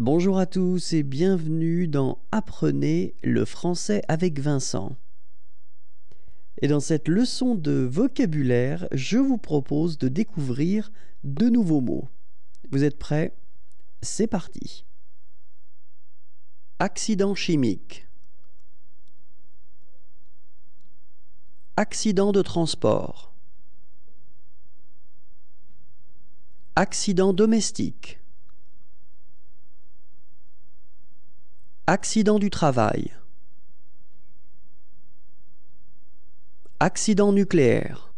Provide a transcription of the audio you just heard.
Bonjour à tous et bienvenue dans Apprenez le français avec Vincent. Et dans cette leçon de vocabulaire, je vous propose de découvrir de nouveaux mots. Vous êtes prêts? C'est parti. Accident chimique. Accident de transport. Accident domestique. Accident du travail. Accident nucléaire.